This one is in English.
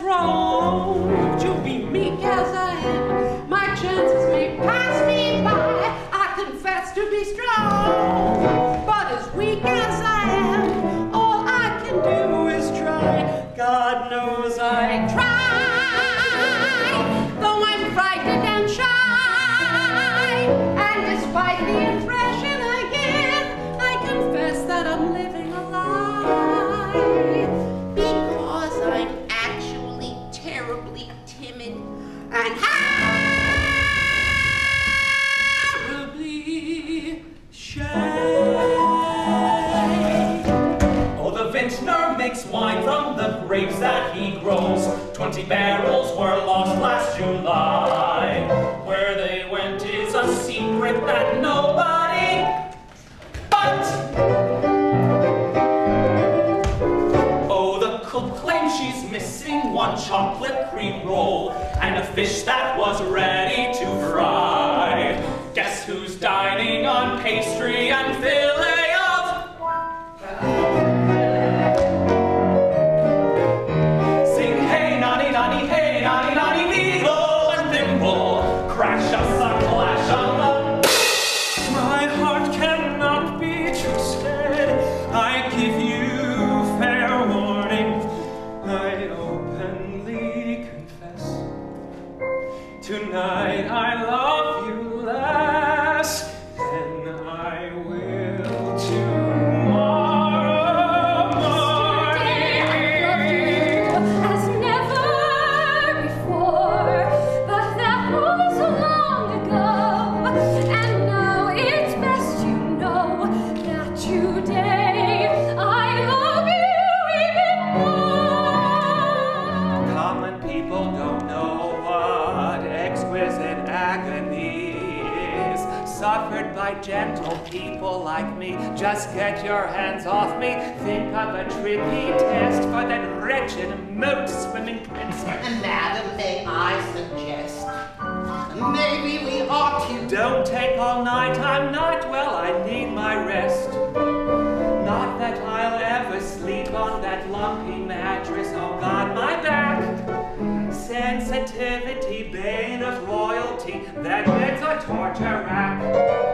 wrong. And terribly. Oh, the vintner makes wine from the grapes that he grows. Twenty barrels were lost last July. Where they went is a secret that nobody but. Oh, the cook claims she's missing one chocolate cream roll a fish that was ready to fry. Guess who's dining on pastry and fillet of Sing hey nonny nonny hey nonny nonny needle and thimble crash us a clash Tonight I love Suffered by gentle people like me. Just get your hands off me. Think of a tricky test for that wretched moat swimming princess. And madam, may I suggest maybe we ought to Don't take all night, I'm not well, I need my rest. Not that I'll ever sleep on that lumpy mattress, oh God, my back. Sensitivity, bane of royalty, that torture rack.